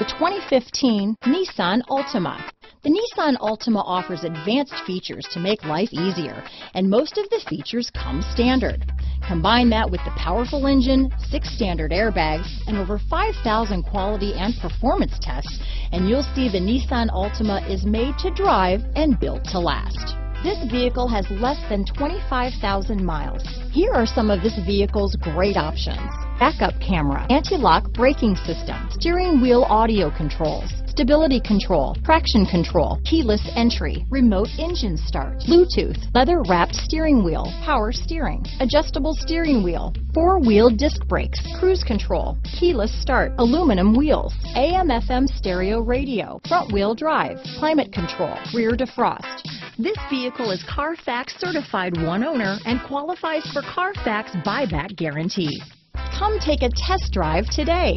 The 2015 Nissan Altima. The Nissan Altima offers advanced features to make life easier, and most of the features come standard. Combine that with the powerful engine, six standard airbags, and over 5,000 quality and performance tests, and you'll see the Nissan Altima is made to drive and built to last. This vehicle has less than 25,000 miles. Here are some of this vehicle's great options. Backup camera, anti-lock braking system, steering wheel audio controls, stability control, traction control, keyless entry, remote engine start, Bluetooth, leather wrapped steering wheel, power steering, adjustable steering wheel, four wheel disc brakes, cruise control, keyless start, aluminum wheels, AM FM stereo radio, front wheel drive, climate control, rear defrost. This vehicle is Carfax certified one owner and qualifies for Carfax buyback guarantee. Come take a test drive today.